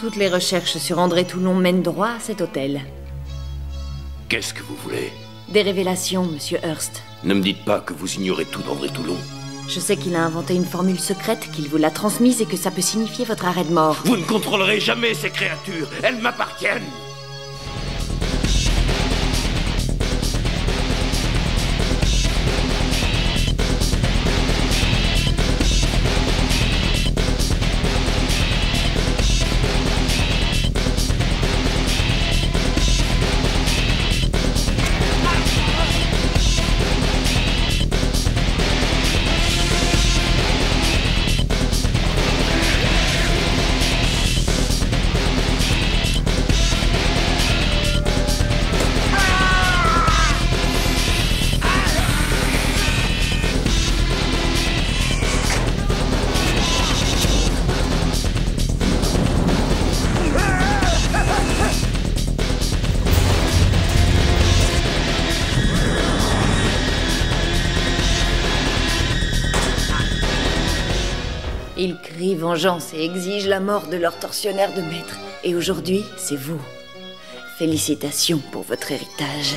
Toutes les recherches sur André Toulon mènent droit à cet hôtel. Qu'est-ce que vous voulez? Des révélations, monsieur Hurst. Ne me dites pas que vous ignorez tout d'André Toulon. Je sais qu'il a inventé une formule secrète, qu'il vous l'a transmise et que ça peut signifier votre arrêt de mort. Vous ne contrôlerez jamais ces créatures. Elles m'appartiennent. Ils crient vengeance et exigent la mort de leur tortionnaire de maître. Et aujourd'hui, c'est vous. Félicitations pour votre héritage.